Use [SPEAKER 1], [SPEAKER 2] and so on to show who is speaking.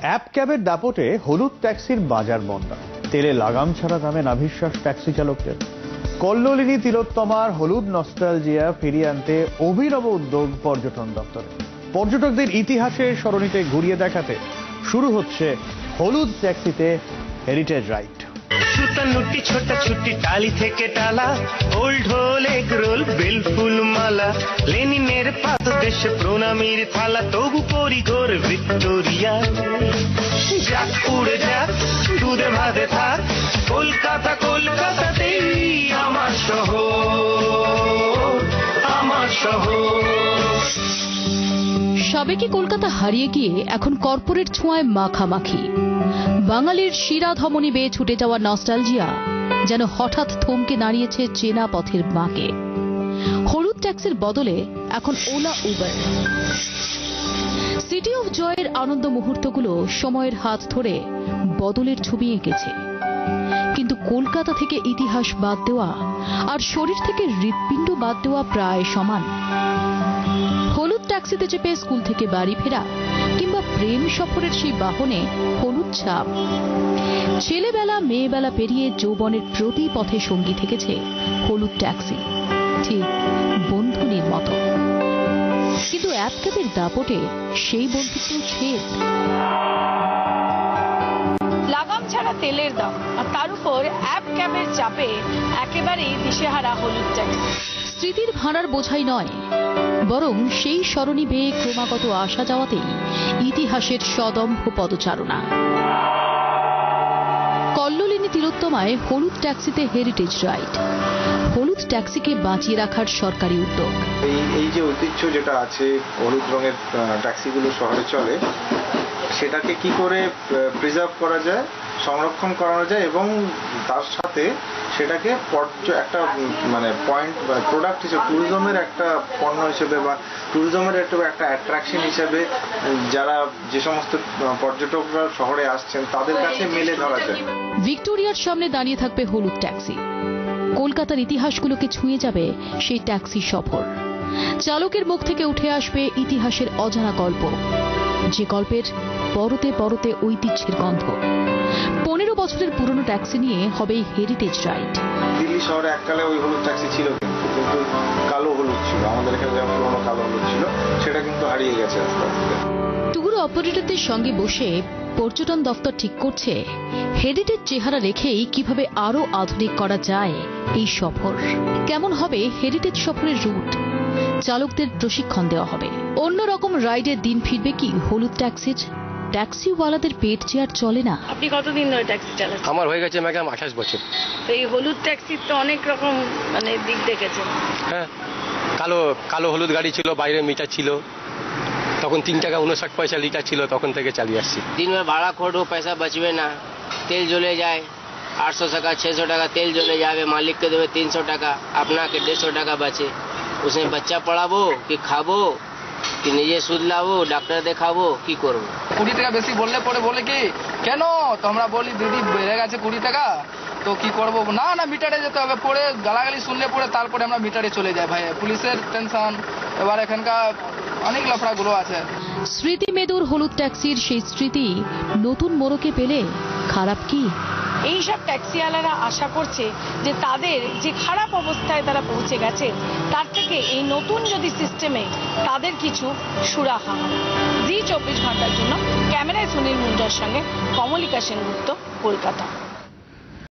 [SPEAKER 1] App ক্যাবের দাপটে হলুদ ট্যাক্সির বাজার মন্দা তেলে লাগাম ছাড়া দামে নাভিশ্বাস ট্যাক্সি চালকদের। কল্লোলিনী তিলোত্তমার হলুদ নস্টালজিয়া ফিরিয়ে আনতে অভিনব উদ্যোগ পর্যটন দপ্তরে। পর্যটকদের ইতিহাসের সরণিতে ঘুরিয়ে দেখাতে শুরু হচ্ছে হলুদ ট্যাক্সিতে হেরিটেজ রাইড
[SPEAKER 2] সুতা নুটি, ছোটা ছুটি, টালি থেকে Tala, old whole egg roll বেলফুল মালা, লেনিনের পাদদেশে, প্রণামীর থালা, তবু পরিঘোর ভিক্টোরিয়া। যাক উড়ে যাক দুধে ভাতে থাক, কলকাতা, কলকাতাতেই আমার শহর আমার শহর।
[SPEAKER 3] সাবেকি কলকাতা হারিয়ে গিয়ে এখন কর্পোরেট ছোঁয়ায় মাখামাখি? বাঙালির শিরা ধমনী বেয়ে ছুটে যাওয়া নস্টালজিয়া যেন হঠাৎ থমকে দাঁড়িয়েছে চেনা পথের বাঁকে। হলুদ ট্যাক্সের বদলে এখন ওলা উবার। সিটি অফ জয়ের আনন্দ মুহূর্তগুলো সময়ের হাত ধরে বদলের ছবি এঁকেছে। কিন্তু কলকাতা থেকে ইতিহাস বাদ দেওয়া আর শরীর থেকে হৃৎপিণ্ড বাদ দেওয়া প্রায় সমান। ট্যাক্সিতে চেপে স্কুল থেকে বাড়ি ফেরা কিংবা প্রেম সফরের সেই বাহনে হলুদ ছাপ। ছেলেবেলা, মেয়েবেলা পেরিয়ে যৌবনের প্রতি পথে সঙ্গী থেকেছে হলুদ ট্যাক্সি। ঠিক বন্ধুনির মতো। কিন্তু অ্যাপ ক্যাবের দাপটে সেই বন্ধুত্ব ছেদ।
[SPEAKER 4] লাগাম ছাড়া তেলের দাম, আর তার উপর অ্যাপ ক্যাবের চাপে একেবারেই দিশেহারা হলুদ ট্যাক্সি।
[SPEAKER 3] স্মৃতির ভাড়ার বোঝাই নয়, বরং সেই স্মরণী বেয়ে ক্রমাগত আসা যাওয়াতেই ইতিহাসের সদম্ভ পদচারণা। কল্লোলিনী তিলোত্তমায় হলুদ ট্যাক্সিতে হেরিটেজ রাইড হলুদ ট্যাক্সিকে বাঁচিয়ে রাখার সরকারি উদ্যোগ।
[SPEAKER 5] এই যে ঐতিহ্য যেটা আছে, হলুদ রঙের ট্যাক্সিগুলো শহরে চলে, সেটাকে কি করে প্রিজার্ভ করা যায়? সংরক্ষণ করানো যায় এবং তার সাথে সেটাকে পর্য- একটা মানে পয়েন্ট বা প্রোডাক্ট হিসেবে ট্যুরিজমের একটা পণ্য হিসেবে বা ট্যুরিজমের একটা একটা অ্যাট্রাকশন হিসেবে, যারা যে সমস্ত পর্যটকরা শহরে আসছেন, তাদের কাছে মেলে ধরা যায়।
[SPEAKER 3] ভিক্টোরিয়ার সামনে দাঁড়িয়ে থাকবে হলুদ ট্যাক্সি। কলকাতার ইতিহাসগুলোকে ছুঁয়ে যাবে সেই ট্যাক্সি সফর। চালকের মুখ থেকে উঠে আসবে ইতিহাসের অজানা গল্প। যে গল্পের পরতে পরতে ঐতিহ্যের গন্ধ। পনেরো বছরের পুরনো ট্যাক্সি নিয়ে হবে হেরিটেজ রাইড
[SPEAKER 5] দিল্লি শহরে এককালে ওই হলুদ ট্যাক্সি ছিল কিন্তু কালো হলুদ ছিল। আমাদের এখানে যেমন পুরোনো কালো হলুদ ছিল সেটা কিন্তু হারিয়ে গেছে
[SPEAKER 3] ট্যুর অপারেটরদের সঙ্গে বসে পর্যটন দফতর ঠিক করছে হেরিটেজ চেহারা রেখেই কীভাবে আরও আধুনিক করা যায় এই সফর। কেমন হবে হেরিটেজ সফরের রুট চালকদের প্রশিক্ষণ দেওয়া হবে। অন্য রকম রাইডের দিন ফিরবে কি? হলুদ ট্যাক্সির ট্যাক্সিওয়ালাদের পেট চেয়ার আর চলে না।
[SPEAKER 4] আপনি কতদিন ধরে ট্যাক্সি চালান?
[SPEAKER 6] আমার হয়ে গেছে ম্যাডাম আঠাশ বছর।
[SPEAKER 4] এই হলুদ ট্যাক্সি তো অনেক রকম মানে দিক দেখেছে
[SPEAKER 6] হ্যাঁ কালো কালো হলুদ গাড়ি ছিল বাইরে মিটার ছিল। তখন তিন টাকা উনষাট পয়সা লিটার ছিল তখন থেকে চালিয়ে আসছি।
[SPEAKER 7] দিনমে ভাড়া খোটো পয়সা বাঁচবে না। তেল জ্বলে যায়। আটশো টাকা ছশো টাকা তেল জ্বলে যাবে মালিককে দেবে তিনশো টাকা আপনাকে দেড়শো টাকা বাঁচে। উসে বাচ্চা পড়াবো কি খাব কি নিজে সুদলাবো ডাক্তার দেখাবো কি করব
[SPEAKER 8] কুড়ি টাকা বেশি বললে পরে বলে কি কেন? তো আমরা বলি দিদি বেড়ে গেছে কুড়ি টাকা তো কি করব? না না মিটারে যেতে হবে পরে গালাগালি শুনলে পরে তারপরে আমরা মিটারে চলে যাই ভাই। পুলিশের টেনশন এবার এখানকার অনেক লফড়াগুলো আছে।
[SPEAKER 3] স্মৃতি মেদুর হলুদ ট্যাক্সির সেই স্মৃতি নতুন মোড়কে পেলে খারাপ কি?
[SPEAKER 4] এই সব ট্যাক্সিওয়ালারা আশা করছে যে তাদের যে খারাপ অবস্থায় তারা পৌঁছে গেছে, তার থেকে এই নতুন যদি সিস্টেমে তাদের কিছু সুরাহা। জি চব্বিশ ঘণ্টার জন্য ক্যামেরায় সুনীল মুন্ডার সঙ্গে কমলিকা সেনগুপ্ত, কলকাতা।